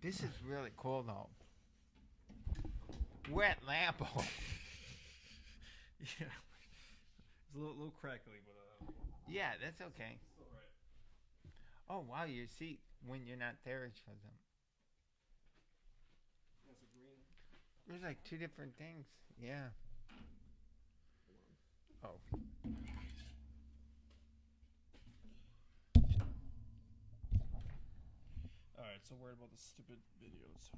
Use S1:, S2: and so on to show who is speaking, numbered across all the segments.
S1: This is really cool though. We're at
S2: yeah. It's a little, little crackly, but uh,
S1: Yeah, that's okay.
S2: it's all right.
S1: Oh wow, your seat when you're not there it shows up.
S2: That's a green.
S1: There's like two different things. Yeah. Oh.
S2: All right, so worried about the stupid videos.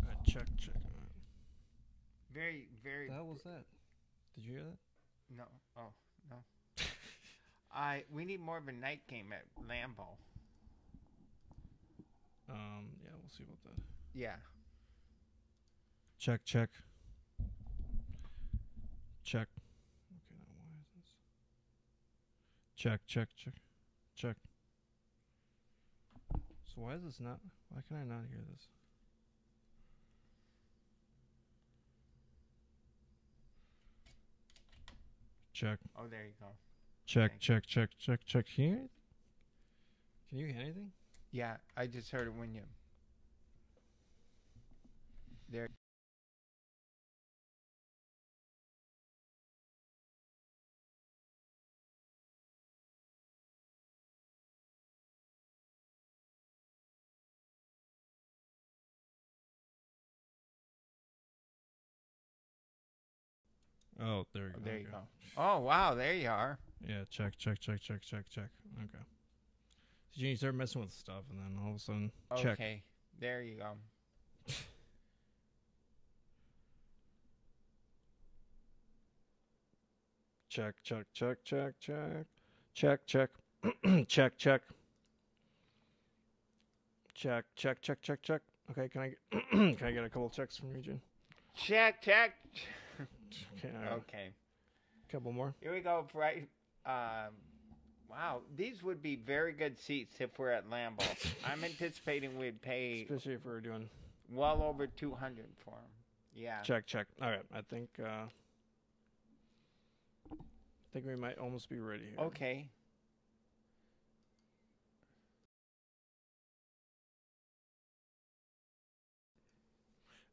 S2: All right, check, check. All right.
S1: Very, very.
S2: The hell was that? Did you hear that?
S1: No. Oh no. I we need more of a night game at Lambeau.
S2: Um, yeah, we'll see about that.
S1: Yeah.
S2: Check, check. Check. Okay, now why is this? Check, check, check, check. So why is this not? Why can I not hear this? Check,
S1: Oh, there you go.
S2: check,
S1: Thank
S2: check, check, check, check. Can you hear it? Can you hear anything?
S1: Yeah, I just heard it when you. There.
S2: Oh, there you
S1: Oh,
S2: go.
S1: there you go. Oh wow, there you are.
S2: Yeah, check, check, check, check, check, check. Okay. So you start messing with stuff, and then all of a sudden, check.
S1: Okay, there you go.
S2: Check, check, check, check, check, check, check, check, check, check, check, check, check, check. Okay, can I get, can I get a couple checks from you, June?
S1: Check, check.
S2: Okay, right.
S1: Okay,
S2: couple more.
S1: here we go. Right. Um, wow, these would be very good seats if we're at Lambeau. I'm anticipating we'd pay
S2: Especially if we're doing
S1: well over two hundred for them. Yeah.
S2: check, check. All right, I think uh, I think we might almost be ready here.
S1: Okay.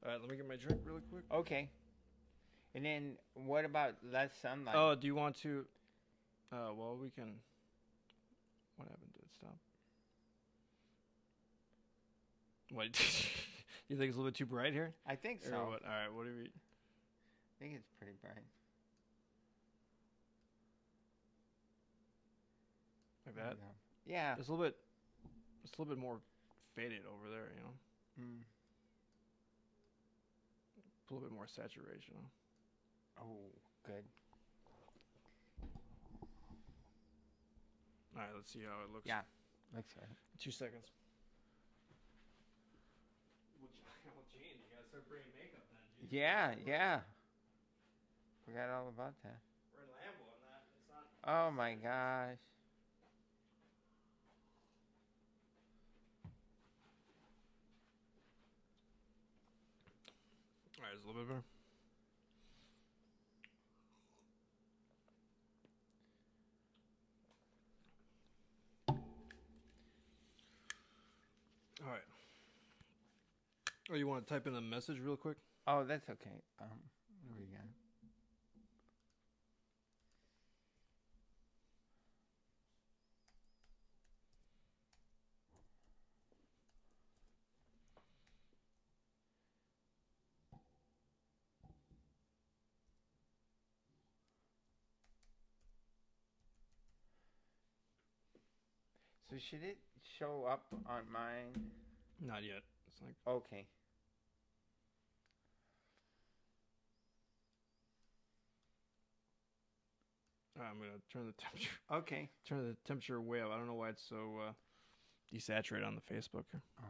S2: All right, let me get my drink really quick.
S1: Okay. And then what about less sunlight?
S2: Oh, do you want to? Uh, well, we can. What happened? to it stop? What? you think it's a little bit too bright here?
S1: I think so.
S2: what? All right. What do we?
S1: I think it's pretty bright.
S2: Like that?
S1: Yeah.
S2: It's a little bit. It's a little bit more faded over there. You know,
S1: Mm.
S2: a little bit more saturation.
S1: Oh, good.
S2: All right. Let's see how it looks.
S1: Yeah. Looks right.
S2: Two seconds. Well, Gene, you gotta start bringing makeup then.
S1: Yeah, yeah. Forgot all about that.
S2: We're in Lambeau and that. It's not.
S1: Oh my gosh.
S2: All right, it's a little bit better. All right. Oh, you want to type in a message real quick?
S1: Oh, that's okay. Um, do we got? So should it show up on mine?
S2: Not yet. It's like
S1: Okay.
S2: I'm gonna turn the temperature
S1: Okay.
S2: turn the temperature way up. I don't know why it's so uh, desaturated on the Facebook.
S1: Um,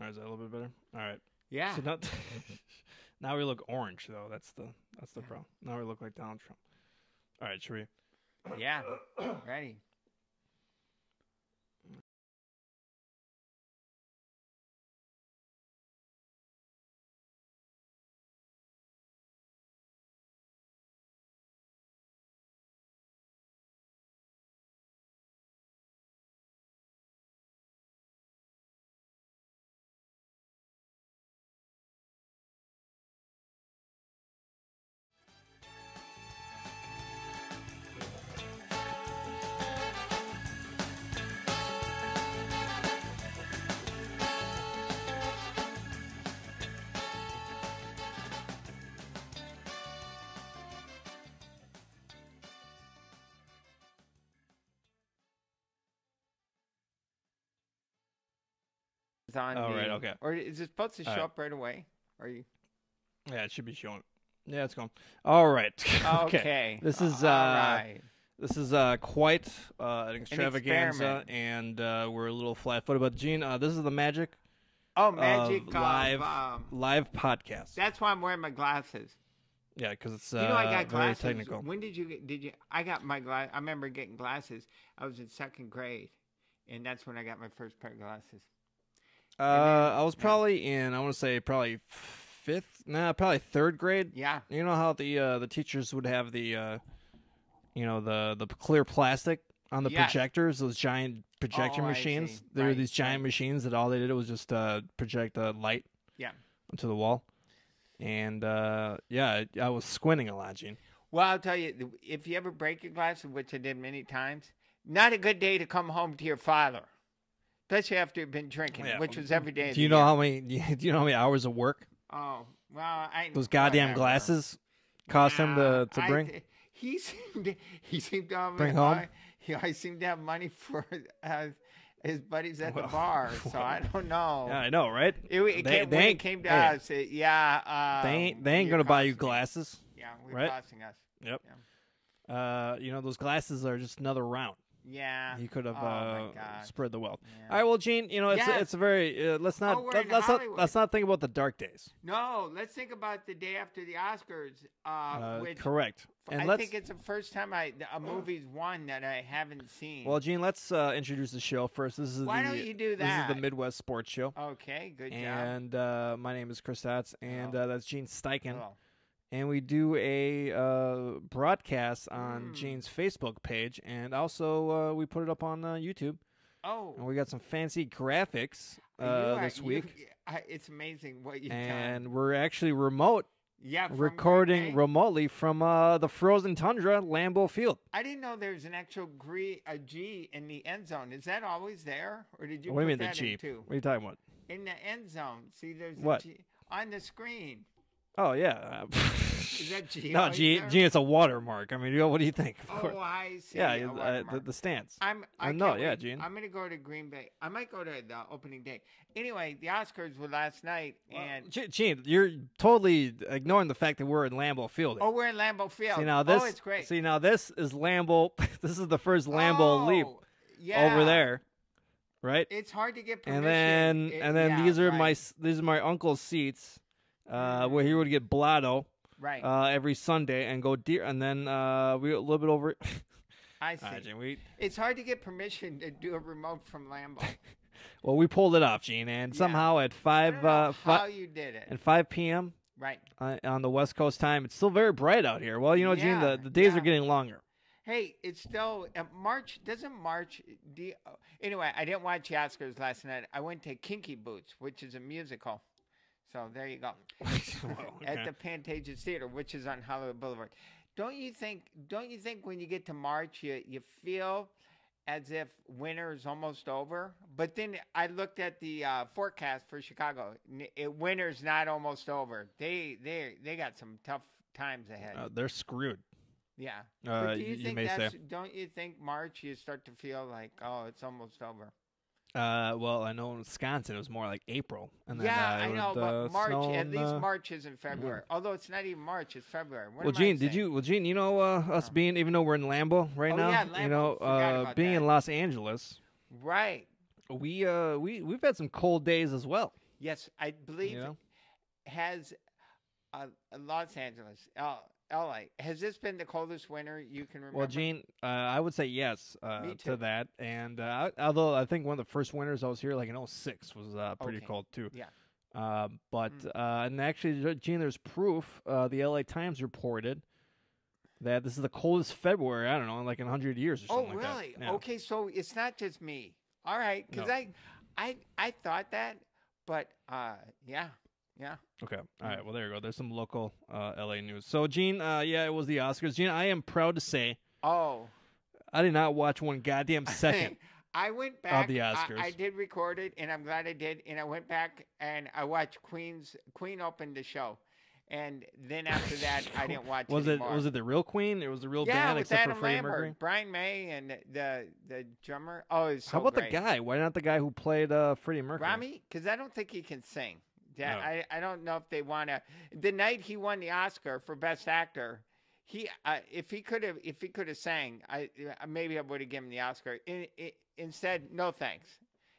S2: All right, is that a little bit better? All right.
S1: yeah.
S2: So now, Now we look orange though. That's the that's the problem. Now we look like Donald Trump. All right, should we?
S1: Yeah. Ready. It's on
S2: Oh, right, okay.
S1: Or is it supposed to show
S2: All
S1: up right away? Are you
S2: Yeah, it should be showing. Yeah, it's going. All right. okay.
S1: okay?
S2: This is, uh,
S1: right.
S2: This is uh, quite uh, an extravaganza,
S1: experiment.
S2: and uh, we're a little flat-footed. But Gene, uh, this is the magic
S1: Oh, magic
S2: of
S1: of,
S2: live
S1: um,
S2: live podcast.
S1: that's why I'm wearing my glasses.
S2: Yeah, because it's uh,
S1: You know, I got glasses.
S2: technical.
S1: When did you get? Did you? I got my glass. I remember getting glasses. I was in second grade, and that's when I got my first pair of glasses.
S2: Uh, I was probably in. I want to say probably fifth. Nah, probably third grade.
S1: Yeah.
S2: You know how the uh, the teachers would have the, uh, you know, the the clear plastic on the
S1: Yes.
S2: projectors, those giant projector
S1: Oh, I
S2: machines.
S1: see.
S2: There were
S1: Right,
S2: these giant
S1: right.
S2: machines that all they did was just uh, project a light.
S1: Yeah.
S2: Onto the wall, and uh, yeah, I, I was squinting a lot, Gene.
S1: Well, I'll tell you, if you ever break your glasses, which I did many times, not a good day to come home to your father, especially after you've been drinking,
S2: Yeah.
S1: which was every day. of
S2: Do you
S1: the
S2: know
S1: year.
S2: how many? Do you know how many hours of work
S1: Oh well, I
S2: those goddamn
S1: whatever.
S2: glasses cost him to to bring?
S1: th- he seemed he seemed to have
S2: Bring home?
S1: He, I seemed to have money for uh, his buddies at
S2: Well,
S1: the bar, so I don't know.
S2: Yeah, I know, right?
S1: It, it
S2: They-
S1: came,
S2: they
S1: when it came to
S2: hey,
S1: us, it, yeah. Uh,
S2: they ain't they ain't gonna buy you
S1: costing-
S2: glasses.
S1: Yeah, we're
S2: right?
S1: costing us.
S2: Uh, you know those glasses are just another round.
S1: Yeah.
S2: He could have
S1: Oh,
S2: uh, spread the wealth.
S1: Yeah.
S2: All right, well, Gene, you know it's
S1: Yes.
S2: it's a very uh, let's not
S1: Oh,
S2: let, us not let's not think about the dark days.
S1: No, let's think about the day after the Oscars. Uh,
S2: Uh,
S1: which
S2: correct. And
S1: I
S2: let's
S1: think it's the first time I a movie's won that I haven't seen.
S2: well, Gene, let's uh, introduce the show first. This is
S1: Why
S2: the,
S1: don't you do that?
S2: This is the Midwest Sports Show,
S1: okay, good job.
S2: and uh, my name is Chris Staats, and uh, that's Gene Steichen. And we do a uh, broadcast on
S1: Mm.
S2: Gene's Facebook page, and also uh, we put it up on uh, YouTube.
S1: Oh,
S2: And we got some fancy graphics uh,
S1: are-
S2: this
S1: you-
S2: week,
S1: I, it's amazing what you've
S2: and
S1: done.
S2: we're actually remote
S1: Yeah,
S2: recording remotely from uh, the frozen tundra, Lambeau Field.
S1: I didn't know there was an actual gre- a G in the end zone. Is that always there, or did you
S2: what do you mean the G?
S1: too?
S2: What are you talking about?
S1: In the end zone. See, there's
S2: What?
S1: a G on the screen.
S2: Oh yeah.
S1: Is that G?
S2: no, G,
S1: there?
S2: G. It's a watermark. I mean, what do you think?
S1: Oh. I see.
S2: yeah, uh, the, the stance.
S1: I'm. I
S2: Uh, no, yeah. Gene.
S1: I'm gonna go to Green Bay. I might go to the opening day. Anyway, the Oscars were last night, and
S2: G- Gene, you're totally ignoring the fact that we're in Lambeau Field.
S1: oh, we're in Lambeau Field.
S2: See now this.
S1: oh, it's great.
S2: See now this is Lambeau. this is the first Lambeau leap
S1: Oh, yeah.
S2: over there, right?
S1: It's hard to get permission.
S2: And then
S1: It-
S2: and then
S1: yeah,
S2: these are my
S1: right,
S2: s- these are my uncle's seats, uh, where he would get blotto
S1: right.
S2: uh, every Sunday and go deer, and then uh, we a little bit over.
S1: I see.
S2: All right, Gene, we
S1: It's hard to get permission to do a remote from Lambeau.
S2: well we pulled it off, Gene, and
S1: Yeah.
S2: somehow at
S1: I
S2: five
S1: don't know
S2: uh,
S1: how you did it.
S2: at five p.m.
S1: Right.
S2: Uh, on the West Coast time, it's still very bright out here. Well, you know, Gene, the, the days
S1: yeah.
S2: are getting longer.
S1: Hey, it's still uh, March. Doesn't March? Do oh, anyway, I didn't watch the Oscars last night. I went to Kinky Boots, which is a musical. So there you go. At
S2: Okay.
S1: the Pantages Theater, which is on Hollywood Boulevard. Don't you think? Don't you think when you get to March, you you feel as if winter is almost over? But then I looked at the uh, forecast for Chicago. It, winter's not almost over. They they they got some tough times ahead.
S2: Uh, they're screwed.
S1: Yeah.
S2: Uh,
S1: but do you
S2: you
S1: think
S2: may say.
S1: don't you think March you start to feel like oh it's almost over?
S2: Uh, well, I know in Wisconsin it was more like April, and then
S1: yeah,
S2: uh,
S1: I know,
S2: uh,
S1: but March at
S2: and,
S1: least
S2: uh,
S1: March isn't February. Although it's not even March, it's February. What
S2: Well, Gene, did you? Well, Gene, you know uh, us
S1: Oh.
S2: being, even though we're in Lambeau right
S1: Oh,
S2: now,
S1: yeah,
S2: you know, uh, being
S1: that.
S2: in Los Angeles,
S1: Right.
S2: we uh, we we've had some cold days as well.
S1: Yes, I believe
S2: You know?
S1: has uh, Los Angeles, L- L.A. Has this been the coldest winter you can remember?
S2: Well, Gene, uh, I would say yes uh, to that. And uh, although I think one of the first winters I was here, like in 06, was uh, pretty
S1: Okay.
S2: cold too.
S1: Yeah.
S2: Um, but
S1: Mm.
S2: uh, and actually, Gene, there's proof. Uh, the LA Times reported that this is the coldest February. I don't know, in like in 100 years or
S1: Oh,
S2: something like that.
S1: really?
S2: Yeah.
S1: Okay, so it's not just me. All right, because
S2: No.
S1: I, I, I thought that, but uh, yeah, yeah.
S2: Okay. All
S1: Mm.
S2: Well, there you go. There's some local uh, LA news. So, Gene, uh, yeah, it was the Oscars. Gene, I am proud to say
S1: Oh,
S2: I did not watch one goddamn second.
S1: I went back.
S2: the Oscars.
S1: I, did record it, and I'm glad I did. And I went back and I watched Queen's Queen opened the show, and then after that, I didn't watch.
S2: was it
S1: anymore.
S2: was it the real Queen? It was the real
S1: Yeah,
S2: band except
S1: Adam
S2: for Freddie
S1: Lambert,
S2: Mercury.
S1: Brian May, and the the drummer. Oh, so
S2: How about
S1: great.
S2: the guy? Why not the guy who played uh, Freddie Mercury?
S1: Rami? Because I don't think he can sing. Yeah,
S2: No.
S1: I, I don't know if they want to. The night he won the Oscar for Best Actor, he uh, if he could have if he could have sang, I uh, maybe I would have given him the Oscar. In, i instead, no thanks.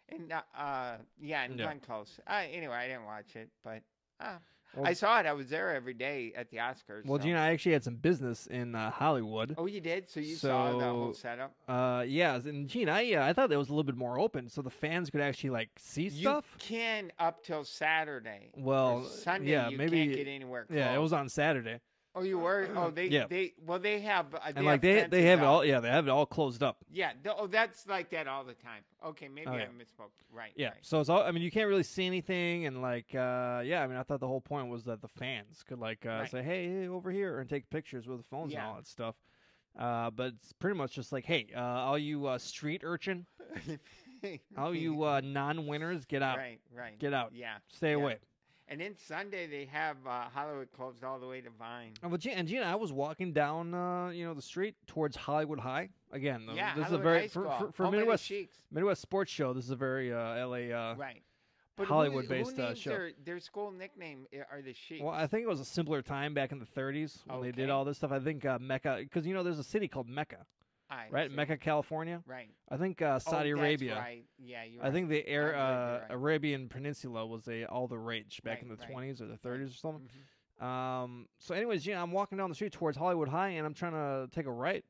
S1: And uh, uh yeah, and
S2: Yeah.
S1: Glenn Close. Uh, anyway, I didn't watch it, but uh,
S2: Well-
S1: I saw it. I was there every day at the Oscars.
S2: Well,
S1: so-
S2: Gene, I actually had some business in uh, Hollywood.
S1: Oh, you did. So you saw the whole setup.
S2: Uh, yeah, and Gene, I uh, I thought that was a little bit more open, so the fans could actually like see
S1: You
S2: stuff.
S1: can up till Saturday.
S2: Well,
S1: Sunday.
S2: yeah,
S1: you
S2: maybe-
S1: can't get anywhere.
S2: Yeah, it was on Saturday,
S1: Oh, you were? Oh, they
S2: Yeah.
S1: they well they have uh, they
S2: and like they they have it all. Yeah, they have it all closed up.
S1: Yeah, th- oh, that's like that all the time. Okay, maybe
S2: Oh,
S1: I
S2: yeah.
S1: misspoke. Right.
S2: Yeah,
S1: Right.
S2: so it's all. I mean, you can't really see anything, and like, uh, yeah, I mean, I thought the whole point was that the fans could like uh,
S1: Right.
S2: say, hey, hey, over here, and take pictures with the phones
S1: Yeah.
S2: and all that stuff. Uh, but it's pretty much just like, hey, uh, all you uh, street urchin, all you uh, non-winners, get out,
S1: Right. Right.
S2: get out,
S1: Yeah.
S2: stay
S1: yeah.
S2: away.
S1: And then Sunday they have uh, Hollywood closed all the way to Vine.
S2: Oh, but Gina, and Gina, I was walking down, uh, you know, the street towards Hollywood High. Again, the-
S1: yeah,
S2: this
S1: Hollywood
S2: is a very
S1: High
S2: for, for, for
S1: Home of the
S2: Midwest
S1: Sheiks.
S2: Midwest sports show. This is a very uh, LA. Uh,
S1: Right. But
S2: Hollywood-based,
S1: who, who
S2: uh, show.
S1: Their, their school nickname are the Sheiks.
S2: Well, I think it was a simpler time back in the 30s when they did all this stuff. I think uh, Mecca, because you know, there's a city called Mecca, Right? Mecca, California.
S1: Right.
S2: I think uh, Saudi
S1: oh,
S2: Arabia.
S1: Right. Yeah, you're
S2: I think the air, uh,
S1: right.
S2: Arabian Peninsula was a all the rage back in the
S1: right.
S2: 20s or the 30s or something.
S1: Mhm.
S2: Um, so, anyways, you know, I'm walking down the street towards Hollywood High, and I'm trying to take a right.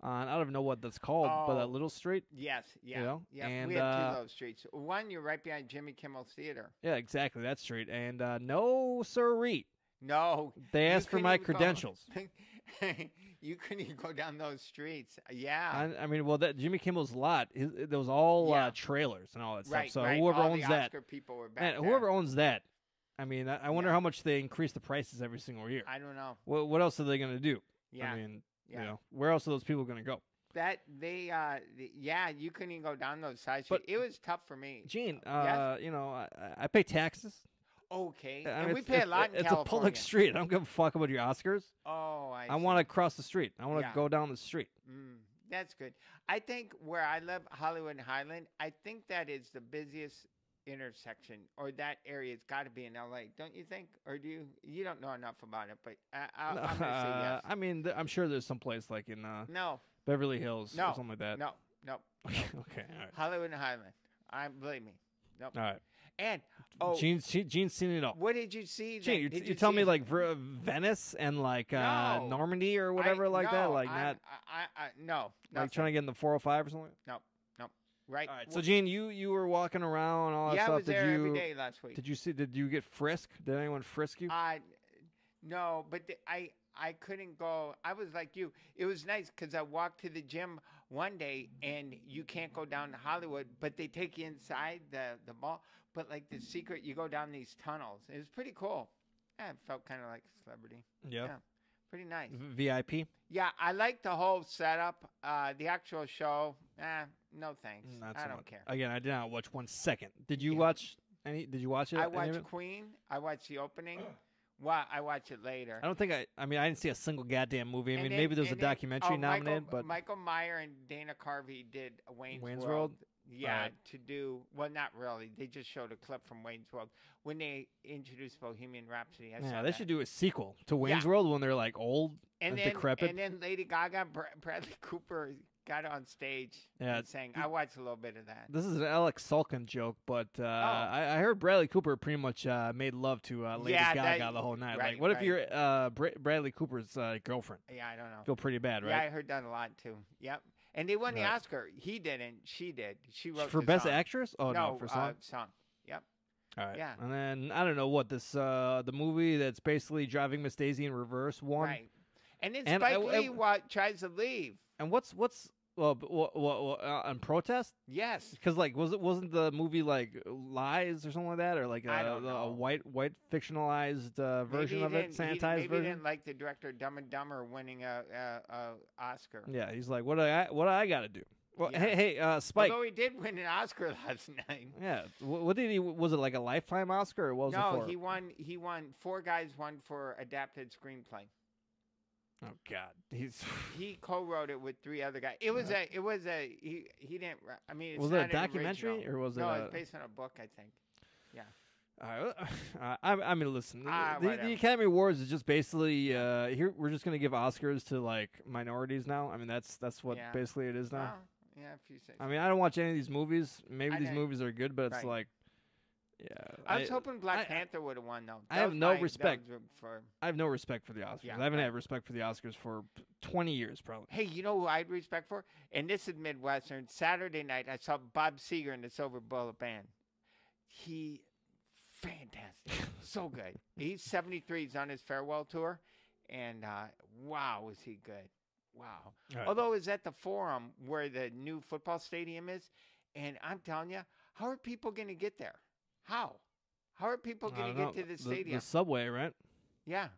S2: On I don't even know what that's called, but
S1: Oh.
S2: that little street.
S1: Yes, yeah,
S2: know,
S1: yeah.
S2: and,
S1: we have two
S2: uh,
S1: of those streets. One, you're right behind Jimmy Kimmel's Theater.
S2: Yeah, exactly that street. And uh, no, sirree.
S1: No,
S2: They asked for my credentials.
S1: you couldn't even go down those streets. Yeah,
S2: I, I mean, well, that Jimmy Kimmel's lot, his, it was all
S1: Yeah.
S2: uh, trailers and all that
S1: right.
S2: stuff. So
S1: right.
S2: whoever
S1: All
S2: owns
S1: the
S2: that,
S1: people were back
S2: man, whoever owns that, I mean, I, I wonder
S1: Yeah.
S2: how much they increase the prices every single year.
S1: I don't know.
S2: What, what else are they going to do?
S1: Yeah,
S2: I mean,
S1: yeah.
S2: you know, where else are those people going to go?
S1: that they, uh, th- yeah, you couldn't even go down those side
S2: But-
S1: streets. It was tough for me.
S2: Gene,
S1: Yes?
S2: uh, you know, I, I pay taxes.
S1: Okay,
S2: I
S1: and we pay a lot in
S2: It's
S1: California.
S2: a public street. I don't give a fuck about your Oscars.
S1: Oh, I,
S2: I want to cross the street. I want to
S1: Yeah.
S2: go down the street.
S1: Mm, that's good. I think where I live, Hollywood and Highland, I think that is the busiest intersection, or that area. It's got to be in LA, don't you think? Or do you? You don't know enough about it, but I, I, I'm gonna say
S2: Uh,
S1: yes.
S2: I mean, th- I'm sure there's some place like in uh,
S1: No,
S2: Beverly Hills
S1: No,
S2: or something like that.
S1: no, no.
S2: okay, all right.
S1: Hollywood and Highland. I believe me. Nope.
S2: All right.
S1: And oh,
S2: Gene's, Gene- Gene's seen it all.
S1: what did you see?
S2: Gene,
S1: that-
S2: you,
S1: did
S2: you tell me like Venice and like uh,
S1: No.
S2: Normandy or
S1: I-
S2: whatever like that, like
S1: I'm-
S2: not
S1: I, I, I, no,
S2: like trying to get in the 405 or something.
S1: No, no, right.
S2: All right. So Gene, you you were walking around and all that
S1: yeah, I
S2: stuff.
S1: was
S2: did
S1: there
S2: you
S1: every day last week.
S2: did you see? Did you get frisked? Did anyone frisk you?
S1: I no, but the, I I couldn't go. I was like you. It was nice because I walked to the gym one day, and you can't go down to Hollywood, but they take you inside the the mall. But like the secret, you go down these tunnels. It was pretty cool. Yeah, it felt kind of like a celebrity.
S2: yeah.
S1: yeah. Pretty nice.
S2: VIP.
S1: Yeah, I like the whole setup. Uh, the actual show, eh, no thanks.
S2: Not
S1: I
S2: so
S1: don't
S2: much.
S1: care.
S2: Again, I did not watch one second. Did you
S1: Yeah.
S2: watch any? Did you watch it?
S1: I watched? Queen. I watched the opening. Well, I watched it later.
S2: I don't think I. I mean, I didn't see a single goddamn movie. I mean,
S1: then-
S2: maybe there was a
S1: and then-
S2: documentary
S1: oh,
S2: nominated,
S1: Michael,
S2: but
S1: Michael Meyer and Dana Carvey did a Wayne's,
S2: Wayne's
S1: World.
S2: World?
S1: Yeah,
S2: Alright.
S1: to do well, not really. They just showed a clip from Wayne's World when they introduced Bohemian Rhapsody. I
S2: yeah, they
S1: that.
S2: should do a sequel to Wayne's
S1: Yeah.
S2: World when they're like old
S1: and
S2: and
S1: then,
S2: decrepit.
S1: And then Lady Gaga, Br- Bradley Cooper got on stage
S2: Yeah,
S1: and sang. I watched a little bit of that.
S2: This is an Alex Sulkin joke, but uh, I, I heard Bradley Cooper pretty much uh, made love to uh, Lady
S1: Oh. Yeah,
S2: Gaga
S1: that-
S2: the whole night.
S1: right,
S2: like, what if you're uh, Bra- Bradley Cooper's uh, girlfriend?
S1: Yeah, I don't know.
S2: Feel pretty bad, right?
S1: Yeah, I heard that a lot too. Yep. And they won the
S2: Right.
S1: Oscar. He didn't. She did. She wrote
S2: for
S1: the
S2: best
S1: song.
S2: actress? Oh no, for song.
S1: Uh, song. Yep.
S2: All right.
S1: yeah.
S2: And then I don't know what this uh, the movie that's basically driving Miss Daisy in reverse won.
S1: Right. And then
S2: And
S1: Spike
S2: I- I-
S1: Lee wa- tries to leave.
S2: And what's what's well, what, what, what uh, on protest?
S1: Yes.
S2: Because like was it wasn't the movie like lies or something like that, or like a,
S1: I don't
S2: a- a white white fictionalized uh, version of it,
S1: didn't- he-
S2: sanitized
S1: maybe he
S2: version?
S1: didn't like the director Dumb and Dumber winning a, a, a Oscar.
S2: Yeah, he's like, what do I what do I got to do? Well,
S1: Yeah.
S2: hey, hey, uh, Spike.
S1: Although he did win an Oscar last night.
S2: yeah, wh- what did he? Was it like a lifetime Oscar or what was it
S1: No,
S2: for?
S1: he won. He won. Four guys won for adapted screenplay.
S2: Oh God, he's.
S1: He co-wrote it with three other guys. It was a. It was a. He. He didn't. I mean, it's
S2: was it
S1: not
S2: a
S1: an
S2: documentary
S1: original.
S2: or was it?
S1: No,
S2: a,
S1: it's based on a book, I think.
S2: Right, uh, I, I mean, listen, the-
S1: Ah,
S2: the,
S1: whatever.
S2: the Academy Awards is just basically uh, here. We're just gonna give Oscars to like minorities now. I mean, that's that's what
S1: Yeah.
S2: basically it is now.
S1: Well, yeah, if you say.
S2: I mean, I don't watch any of these movies. Maybe
S1: I
S2: these
S1: know.
S2: movies are good, but it's
S1: Right.
S2: like, yeah,
S1: I was hoping Black
S2: I-
S1: Panther would have won though.
S2: I have no
S1: my-
S2: respect.
S1: For
S2: I have no respect for the Oscars.
S1: Yeah,
S2: I haven't
S1: right.
S2: had respect for the Oscars for twenty years, probably.
S1: hey, you know who I'd respect for? And this is Midwestern. Saturday night, I saw Bob Seger in the Silver Bullet Band. He, fantastic, so good. He's 73. He's on his farewell tour, and uh, wow, was he good? Wow.
S2: Right.
S1: Although it was at the Forum where the new football stadium is, and I'm telling you, how are people going to get there? How? How are people going to get to the stadium?
S2: The subway, right?
S1: yeah.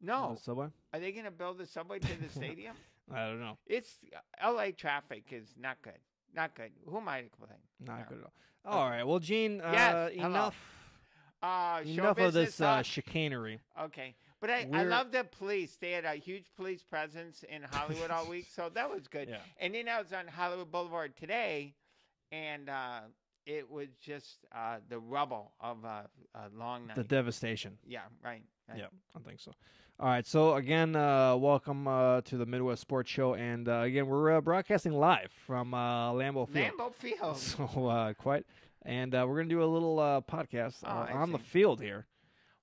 S1: No.
S2: The subway.
S1: Are they going to build a subway to the stadium?
S2: I don't know.
S1: It's L.A. traffic is not good. Not good. Who am I to complain?
S2: Not
S1: No.
S2: good at all. All right. Well, Gene, uh,
S1: Yes,
S2: enough.
S1: Uh,
S2: Enough of this uh, chicanery.
S1: okay, but I, I love the police. They had a huge police presence in Hollywood all week, so that was good.
S2: Yeah.
S1: And then I was on Hollywood Boulevard today, and uh, it was just uh, the rubble of uh, a long night.
S2: The devastation.
S1: yeah, right. right.
S2: Yeah, I think so. All right. So again, uh, welcome uh, to the Midwest Sports Show, and uh, again, we're uh, broadcasting live from uh, Lambeau Field.
S1: Lambeau Field.
S2: So uh, quite, and uh, we're gonna do a little uh, podcast
S1: Oh,
S2: uh, on the field here.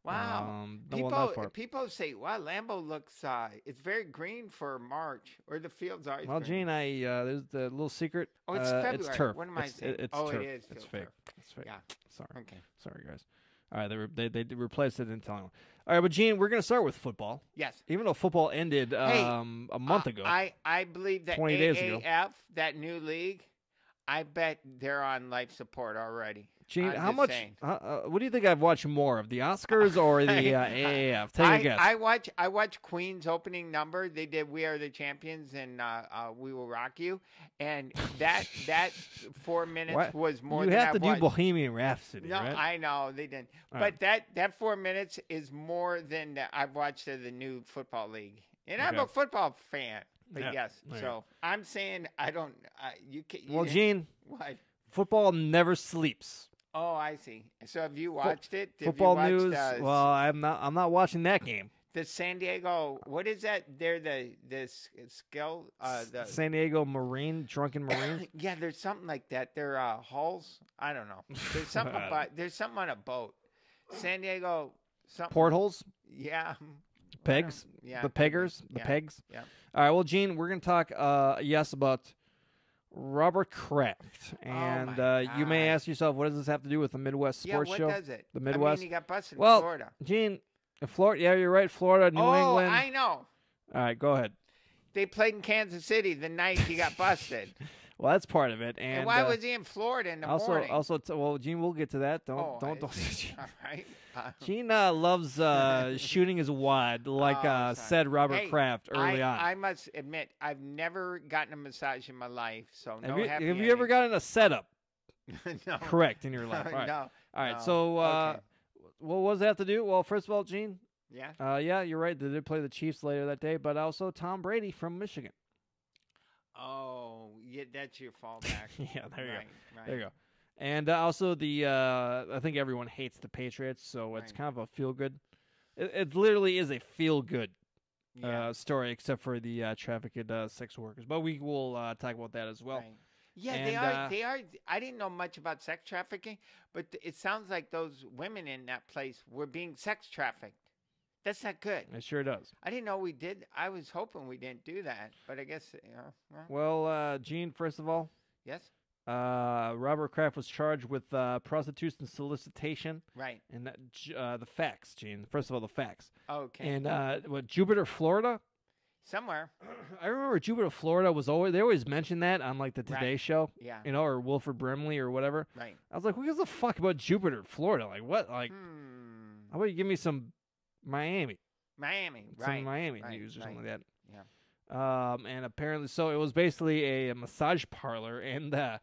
S1: Wow.
S2: Um,
S1: People,
S2: well,
S1: people say, "Wow, Lambeau looks uh, it's very green for March, or the fields are."
S2: Well, Gene, I uh, there's the little secret.
S1: Oh, it's
S2: uh,
S1: February.
S2: It's turf.
S1: What am I
S2: it's,
S1: saying?
S2: it- it's
S1: Oh,
S2: turf.
S1: is
S2: It's fake.
S1: turf.
S2: It's fake.
S1: Yeah.
S2: Sorry.
S1: Okay.
S2: Sorry, guys. All right, they re- they they replaced it. Tell anyone. All right, but Gene, we're gonna start with football.
S1: Yes.
S2: Even though football ended
S1: Hey,
S2: um, a month
S1: Uh,
S2: ago.
S1: I I believe that
S2: 20 days ago.
S1: AAF, that new league, I bet they're on life support already.
S2: Gene,
S1: I'm
S2: how much? Uh, uh, what do you think I've watched more of, the Oscars or the uh, AAF? Take a
S1: I,
S2: guess.
S1: I watch I watch Queen's opening number. They did "We Are the Champions" and uh, uh, "We Will Rock You," and that that four minutes
S2: What?
S1: was more
S2: you
S1: than
S2: have
S1: I've
S2: to do. Bohemian Rhapsody,
S1: No,
S2: right?
S1: I know they didn't,
S2: All
S1: but
S2: right.
S1: that that four minutes is more than the, I've watched of the new football league, and I'm a football fan. But
S2: Yeah,
S1: yes,
S2: you
S1: so I'm saying I don't. Uh, you can. You
S2: well, Gene,
S1: what?
S2: football never sleeps.
S1: Oh, I see. So have you watched it? Have
S2: Football
S1: watched,
S2: news.
S1: uh,
S2: well, I'm not. I'm not watching that game.
S1: the San Diego. What is that? They're the this skill. Uh, the
S2: San Diego Marine, drunken Marines.
S1: yeah, there's something like that. They're uh, hulls. I don't know. There's something about. There's something on a boat. San Diego. Something.
S2: Portholes,
S1: Yeah.
S2: pegs,
S1: Yeah.
S2: the peggers, the
S1: Yeah,
S2: pegs.
S1: yeah.
S2: All right. Well, Gene, we're gonna talk. Uh, yes, about Robert Kraft, and
S1: Oh
S2: uh, you may ask yourself, what does this have to do with the Midwest
S1: Yeah.
S2: Sports
S1: What
S2: Show?
S1: does it?
S2: The
S1: I
S2: Midwest?
S1: mean, he got busted
S2: Well,
S1: in Florida.
S2: Gene, Florida. Yeah, you're right. Florida, New
S1: oh,
S2: England.
S1: I know.
S2: All right, go ahead.
S1: They played in Kansas City the night he got busted.
S2: Well, that's part of it. And,
S1: and, why
S2: uh,
S1: was he in Florida in the
S2: also
S1: morning?
S2: also t- well, Gene, we'll get to that. Don't
S1: Oh,
S2: don't don't.
S1: All right.
S2: Gene uh, loves uh, shooting his wad, like
S1: Oh,
S2: uh, said Robert
S1: Hey,
S2: Kraft early
S1: I,
S2: on.
S1: I must admit, I've never gotten a massage in my life, so no
S2: have you, have you ever gotten a setup
S1: no.
S2: correct in your life? All right.
S1: no.
S2: All right.
S1: no.
S2: So, uh,
S1: Okay.
S2: what was that have to do? Well, first of all, Gene,
S1: yeah.
S2: uh, yeah, you're right. They did play the Chiefs later that day, but also Tom Brady from Michigan.
S1: Oh, yeah, that's your fallback.
S2: yeah, there you
S1: right,
S2: go.
S1: Right.
S2: There you go. And uh, also the uh, I think everyone hates the Patriots, so it's
S1: Right.
S2: kind of a feel good. It, it literally is a feel good
S1: Yeah.
S2: uh, story, except for the uh, trafficked uh, sex workers. But we will uh, talk about that as well.
S1: Right. Yeah, they are.
S2: uh,
S1: they are. I didn't know much about sex trafficking, but it sounds like those women in that place were being sex trafficked. That's not good.
S2: It sure does.
S1: I didn't know we did. I was hoping we didn't do that, but I guess you know. Well,
S2: Well, uh, Gene, first of all,
S1: yes.
S2: Uh, Robert Kraft was charged with uh, prostitution solicitation
S1: Right.
S2: and that, uh, the facts, Gene. First of all, the facts.
S1: Okay.
S2: And uh, what Jupiter, Florida?
S1: Somewhere.
S2: I remember Jupiter, Florida was always they always mentioned that on like the
S1: Right.
S2: Today Show,
S1: Yeah.
S2: you know, or Wilford Brimley or whatever.
S1: Right.
S2: I was like, who gives a fuck about Jupiter, Florida? Like what? Like,
S1: Hmm.
S2: how about you give me some Miami,
S1: Miami.
S2: some
S1: Right.
S2: Miami
S1: right,
S2: news or
S1: right.
S2: something like that? Yeah. Um, and apparently, so it was basically a, massage parlor and uh,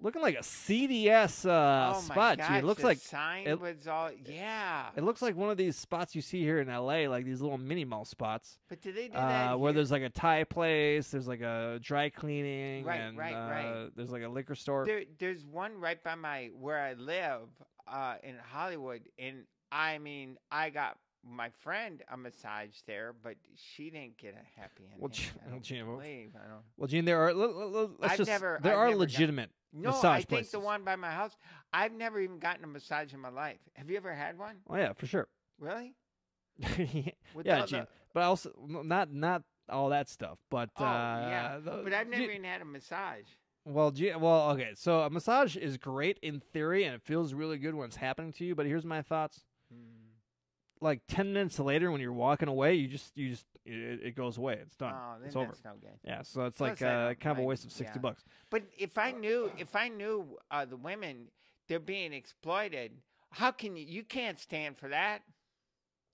S2: looking like a CDS uh,
S1: oh
S2: spot.
S1: gosh,
S2: it looks like
S1: sign
S2: it-
S1: was all. Yeah.
S2: it looks like one of these spots you see here in LA, like these little mini mall spots.
S1: but did they do that?
S2: uh, where there's like a Thai place, there's like a dry cleaning,
S1: Right,
S2: and
S1: right,
S2: uh,
S1: right.
S2: there's like a liquor store.
S1: There, there's one right by my where I live uh, in Hollywood, and I mean, I got my friend a massage there, but she didn't get a happy ending.
S2: Well,
S1: I
S2: well,
S1: don't
S2: well,
S1: believe. I don't.
S2: well, Gene, there are. Let, us
S1: I've
S2: just.
S1: never-
S2: there
S1: I've
S2: are legitimate.
S1: No,
S2: Massage
S1: I think
S2: places.
S1: the one by my house. I've never even gotten a massage in my life. Have you ever had one?
S2: Oh yeah, for sure.
S1: Really?
S2: Yeah,
S1: all the-
S2: But also not not all that stuff. But
S1: Oh,
S2: uh,
S1: yeah.
S2: the-
S1: But I've never
S2: Gene-
S1: even had a massage.
S2: Well, G- well, okay. So a massage is great in theory, and it feels really good when it's happening to you. But here's my thoughts: like ten minutes later, when you're walking away, you just you just it, it goes away. It's done.
S1: Oh, then
S2: it's over.
S1: no good.
S2: Yeah, so it's
S1: Plus,
S2: like uh, kind of a waste of sixty
S1: yeah.
S2: bucks.
S1: But if I knew, if I knew uh, the women, they're being exploited. How can you? You can't stand for that.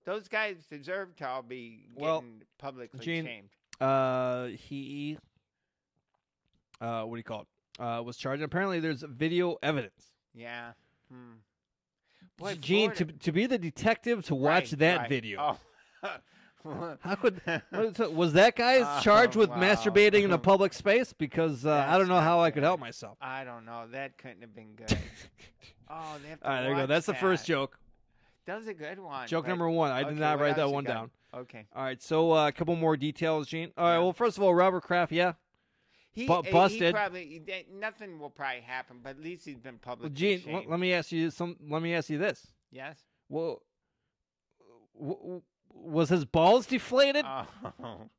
S1: Those guys deserve to all be getting
S2: Well,
S1: publicly
S2: Gene,
S1: shamed.
S2: Uh, he, uh, what do you call it? Uh, was charged. Apparently, there's video evidence.
S1: Yeah. Hmm. Boy,
S2: Gene, to to be the detective to watch
S1: Right,
S2: that
S1: right.
S2: video.
S1: Oh.
S2: How could was that guy charged
S1: Oh,
S2: with
S1: wow.
S2: masturbating in a public space? Because uh, I don't know how I could help myself.
S1: I don't know. That couldn't have been good. oh, they have to
S2: All right, there you go. That's the first joke.
S1: That was a good one.
S2: Joke
S1: but-
S2: number one. I did not write that one down.
S1: Okay.
S2: All right, so uh, a couple more details, Gene. All right.
S1: Yeah.
S2: Well, first of all, Robert Kraft. Yeah.
S1: He,
S2: Bu-
S1: He
S2: busted.
S1: probably nothing will probably happen, but at least he's been
S2: Well,
S1: publicly
S2: Gene, l- let me ask you some. Let me ask you this.
S1: Yes.
S2: Well, w- w- was his balls deflated?
S1: Oh.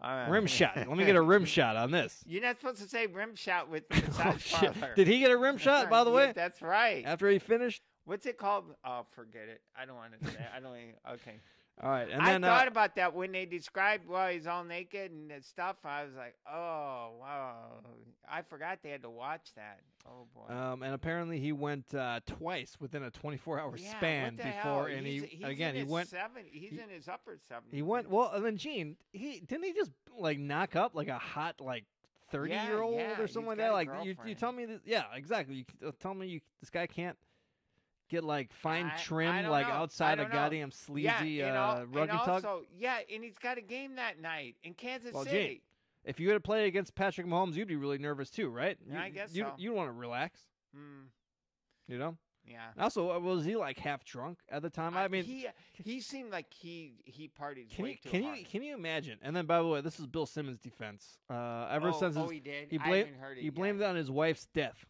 S1: Uh,
S2: rim shot. Let me get a rim shot on this.
S1: You're not supposed to say rim shot with the
S2: Oh,
S1: parlor.
S2: Did he get a rim shot, by the
S1: Yeah,
S2: way,
S1: That's right.
S2: after he finished?
S1: What's it called? Oh, forget it. I don't want to say. I don't. Even, okay.
S2: All right, and
S1: I
S2: then
S1: thought
S2: uh,
S1: about that when they described well he's all naked and stuff. I was like, oh wow, I forgot they had to watch that. Oh boy.
S2: um, and apparently he went uh, twice within a 24-hour
S1: yeah,
S2: span before,
S1: hell?
S2: and
S1: he's,
S2: he
S1: he's
S2: again he went
S1: Seven, he's
S2: he-
S1: in his upper seventies.
S2: he went well, and then Gene he didn't he just like knock up like a hot like 30
S1: Yeah,
S2: year old
S1: yeah,
S2: or something like that. Like you, you tell me that yeah exactly. You uh, tell me you this guy can't get like fine
S1: I- I
S2: trim
S1: don't
S2: like
S1: know.
S2: Outside a
S1: know.
S2: goddamn sleazy
S1: yeah, and,
S2: uh, rug
S1: and
S2: and tug.
S1: also, yeah, and he's got a game that night in Kansas
S2: Well, Gene,
S1: City.
S2: If you had to play against Patrick Mahomes, you'd be really nervous too, right?
S1: Yeah,
S2: you,
S1: I guess
S2: you,
S1: so.
S2: You want to relax,
S1: Hmm,
S2: you know.
S1: yeah.
S2: Also, uh, was he like half drunk at the time? I, mean,
S1: he he seemed like he he partied
S2: can
S1: way
S2: you
S1: too
S2: can
S1: hard.
S2: you can you imagine? And then, by the way, this is Bill Simmons' defense. Uh, ever
S1: oh,
S2: since
S1: oh,
S2: his,
S1: he did.
S2: he
S1: I
S2: blamed
S1: haven't heard it
S2: he blamed it on his wife's death.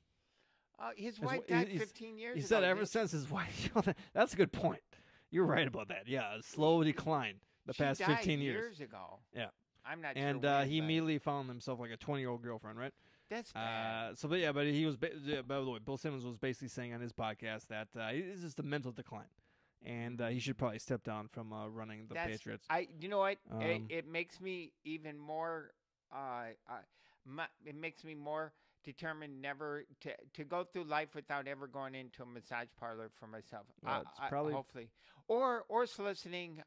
S1: Uh, his wife
S2: wi-
S1: died
S2: he's-
S1: 15 years
S2: He said ever since his wife. that's a good point. You're right about that. Yeah, a slow decline the
S1: she
S2: past
S1: died
S2: 15 years.
S1: years ago.
S2: Yeah.
S1: I'm not
S2: And
S1: sure.
S2: uh, he immediately found himself like a 20 year old girlfriend, right?
S1: That's bad.
S2: Uh, so, but yeah, but he was. Ba- yeah, by the way, Bill Simmons was basically saying on his podcast that uh, it's just a mental decline, and uh, he should probably step down from uh, running the
S1: That's-
S2: Patriots.
S1: I. You know what? it,
S2: Um,
S1: it makes me even more. Uh, uh, mu it makes me more determined never to to go through life without ever going into a massage parlor for myself. I-
S2: it's
S1: I-
S2: probably-
S1: hopefully, or or soliciting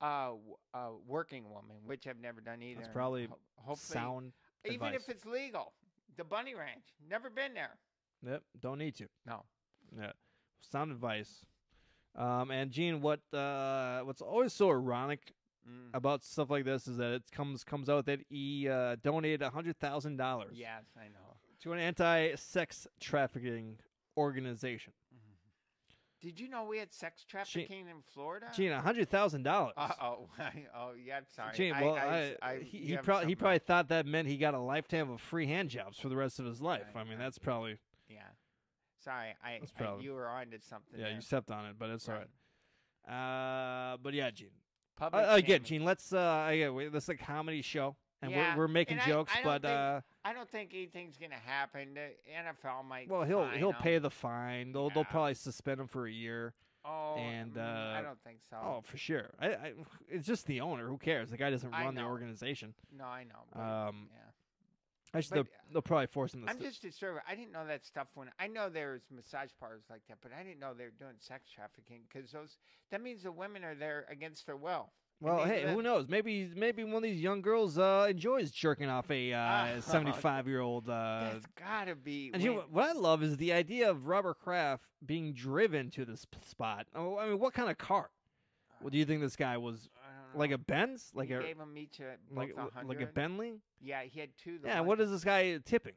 S1: a, a, working woman, which I've never done either. It's
S2: probably
S1: ho- hopefully,
S2: Sound
S1: even
S2: advice.
S1: if it's legal. The Bunny Ranch, never been there.
S2: Yep, don't need to.
S1: No.
S2: Yeah, sound advice. Um, and Gene, what uh, what's always so ironic
S1: Mm.
S2: about stuff like this is that it comes comes out that he uh, donated a hundred thousand dollars
S1: Yes, I know.
S2: To an anti-sex trafficking organization.
S1: Did you know we had sex trafficking in Florida?
S2: Gene, a hundred thousand dollars.
S1: Uh oh. oh yeah. I'm sorry.
S2: Gene, well,
S1: I,
S2: I,
S1: I,
S2: he, he, prob- he probably thought that meant he got a lifetime of free hand jobs for the rest of his life.
S1: Right,
S2: I mean,
S1: right.
S2: that's probably
S1: Yeah. Sorry. I,
S2: probably-
S1: you were on to something.
S2: yeah.
S1: there.
S2: You stepped on it, but it's all
S1: Right.
S2: right. Uh, but yeah, Gene.
S1: Public
S2: Uh, again. Gene. Let's uh, yeah, we, this is a comedy show, and
S1: Yeah,
S2: we're we're making
S1: and
S2: jokes,
S1: I don't
S2: but
S1: think-
S2: uh,
S1: I don't think anything's gonna happen. The NFL might.
S2: well, he'll he'll
S1: him.
S2: pay the fine. They'll they'll probably suspend him for a year.
S1: Oh,
S2: and,
S1: mm, I
S2: uh,
S1: don't think so.
S2: Oh, for sure. I, I it's just the owner. Who cares? The guy doesn't run the organization.
S1: no, I know. But,
S2: Um,
S1: yeah.
S2: Actually,
S1: But,
S2: they'll, they'll probably force him to.
S1: I'm
S2: st-
S1: just disturbed. I didn't know that stuff when I know there's massage parlors like that, but I didn't know they're doing sex trafficking because those that means the women are there against their will.
S2: Well, hey, who knows? Maybe maybe one of these young girls uh, enjoys jerking off a uh, 75 year old. Uh,
S1: That's gotta be.
S2: and you know, what I love is the idea of Robert Kraft being driven to this spot. Oh, I mean, what kind of car? What do you think this guy was? Like a Benz? Like
S1: he
S2: a
S1: gave him each a
S2: like
S1: both a
S2: a- like a. Bentley?
S1: Yeah, he had two.
S2: Yeah. What is this guy tipping?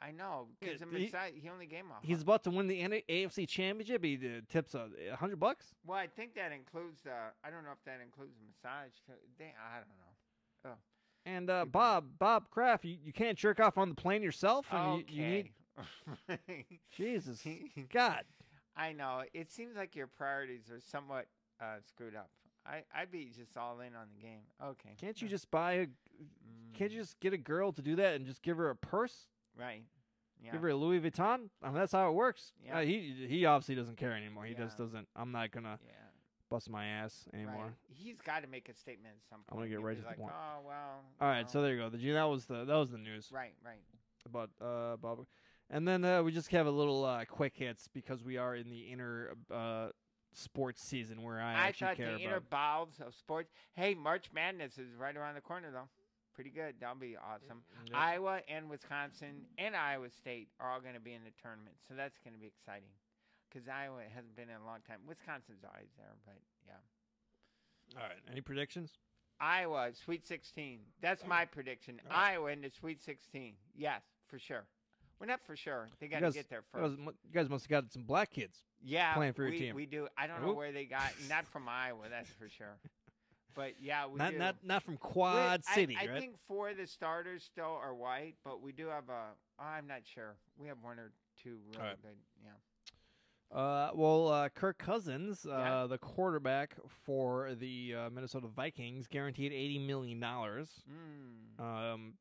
S1: I know because the
S2: he-
S1: massage he only gave him
S2: He's about to win the AFC Championship. He uh, tips a hundred bucks.
S1: Well, I think that includes the. I don't know if that includes the massage. They, I don't know.
S2: And uh, Bob Bob Kraft, you, you can't jerk off on the plane yourself. And
S1: Okay.
S2: you, you need Jesus God.
S1: I know. It seems like your priorities are somewhat uh, screwed up. I I'd be just all in on the game. Okay.
S2: Can't you
S1: uh,
S2: just buy a? Can't you
S1: mm,
S2: just get a girl to do that and just give her a purse?
S1: Right. Yeah.
S2: Give her a Louis Vuitton. I mean, that's how it works.
S1: Yeah.
S2: Uh, he he obviously doesn't care anymore. He just doesn't. I'm not gonna
S1: yeah.
S2: bust my ass anymore.
S1: Right. He's got to make a statement at some point.
S2: I'm gonna get right to the
S1: like,
S2: point.
S1: Oh well.
S2: All right, so there you go. The that was the that was the news
S1: Right. Right.
S2: about uh Bob. And then uh, we just have a little uh, quick hits because we are in the inner uh, sports season where I,
S1: I
S2: actually
S1: thought
S2: care
S1: the inner bowels of sports. Hey, March Madness is right around the corner, though. Pretty good. That'll be awesome.
S2: Mm, yep.
S1: Iowa and Wisconsin and Iowa State are all going to be in the tournament, so that's going to be exciting. Because Iowa hasn't been in a long time. Wisconsin's always there, but yeah.
S2: All right, any predictions?
S1: Iowa Sweet 16. That's my prediction.
S2: Right.
S1: Iowa in the Sweet 16. Yes, for sure. We're well, not for sure. They got to get there first.
S2: you guys must have got some black kids.
S1: Yeah,
S2: playing for your
S1: we,
S2: team.
S1: We do. I don't know where they got. Not from Iowa, that's for sure. But yeah, we
S2: not
S1: do.
S2: not not from
S1: We-
S2: Quad
S1: I-
S2: City,
S1: I,
S2: right?
S1: think four of the starters still are white, but we do have a. I'm not sure. We have one or two really
S2: Alright.
S1: good. Yeah.
S2: Uh, well, uh, Kirk Cousins, uh,
S1: Yeah.
S2: the quarterback for the uh, Minnesota Vikings, guaranteed eighty million dollars.
S1: Mm.
S2: Um,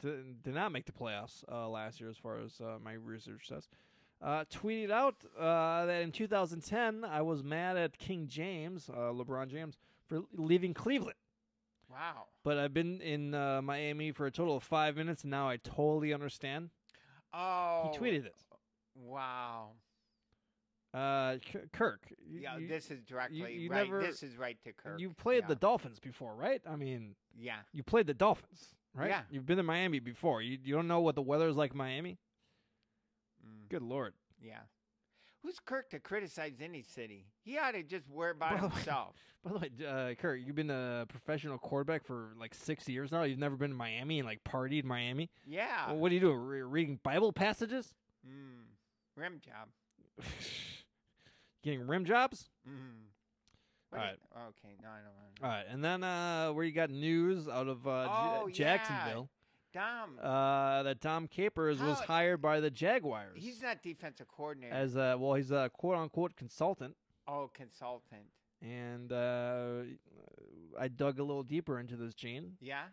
S2: did, did not make the playoffs uh, last year, as far as uh, my research says. Uh, tweeted out uh, that in 2010, I was mad at King James, uh, LeBron James, for leaving Cleveland.
S1: Wow.
S2: But I've been in uh, Miami for a total of five minutes, and now I totally understand.
S1: Oh.
S2: He tweeted this.
S1: Wow.
S2: Uh, Kirk,
S1: Yeah,
S2: you,
S1: this is directly
S2: you
S1: right.
S2: never-
S1: this is right to Kirk.
S2: you played
S1: yeah.
S2: the Dolphins before, right? I mean,
S1: Yeah.
S2: you played the Dolphins, right?
S1: Yeah.
S2: You've been in Miami before. You you don't know what the weather is like in Miami?
S1: Mm.
S2: Good lord.
S1: Yeah. Who's Kirk to criticize any city? He ought to just worry about
S2: By
S1: himself.
S2: By the way, uh, Kurt, you've been a professional quarterback for like six years now. You've never been to Miami and like partied Miami.
S1: Yeah.
S2: Well, what do you do? Re- reading Bible passages?
S1: Mm. Rim job.
S2: Getting rim jobs?
S1: Mm. Do you- okay. No, I don't want.
S2: All right, and then uh, where you got news out of uh, J-
S1: Oh, yeah.
S2: Jacksonville
S1: Dom.
S2: uh, that Dom Capers was hired by the Jaguars
S1: he's not defensive coordinator.
S2: as a well, he's a quote unquote consultant.
S1: oh, consultant.
S2: And uh, I dug a little deeper into this, Gene.
S1: Yeah.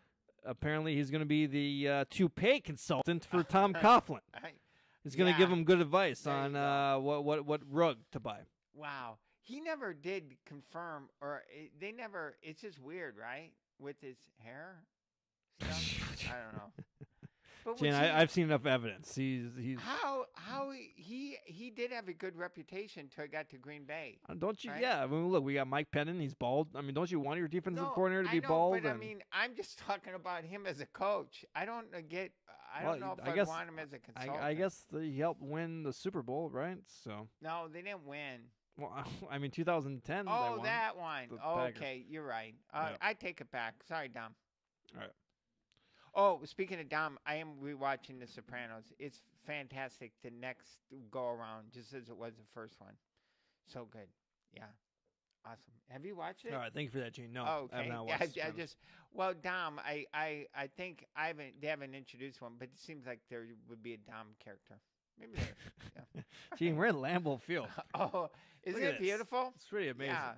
S2: Apparently, he's going to be the uh, toupee consultant for Tom Coughlin.
S1: I,
S2: He's going to give him good advice
S1: There you
S2: on uh, what what what rug to buy.
S1: wow. He never did confirm, or it, they never. It's just weird, right? With his hair. I don't know. But
S2: I, I've seen enough evidence. He's he's.
S1: how how he- he did have a good reputation till he got to Green Bay.
S2: uh, Don't you?
S1: right?
S2: Yeah. I mean, look, we got Mike Pettine. He's bald. I mean, don't you want your defensive
S1: No,
S2: coordinator to
S1: I
S2: be
S1: know,
S2: bald?
S1: But I mean, I'm just talking about him as a coach. I don't uh, get. I
S2: Well,
S1: don't know if
S2: I
S1: I,
S2: guess-
S1: want him as a consultant.
S2: I, I guess he helped win the Super Bowl, right? So,
S1: no, they didn't win.
S2: well, I mean, 2010. they
S1: Oh, that one. Oh, okay, you're right. Uh. I take it back. Sorry, Dom.
S2: All right.
S1: Oh, speaking of Dom, I am rewatching The Sopranos. It's fantastic. The next go around, just as it was the first one. So good. Yeah. Awesome. Have you watched it?
S2: All right, thank you for that, Gene. No,
S1: Oh,
S2: I
S1: okay.
S2: have not
S1: yeah,
S2: watched
S1: I, I just well, Dom. I, I, I think I haven't. They haven't introduced one, but it seems like there would be a Dom character. Maybe there.
S2: Gene, we're in Lambeau Field.
S1: oh, isn't it
S2: this.
S1: beautiful?
S2: It's pretty amazing.
S1: Yeah.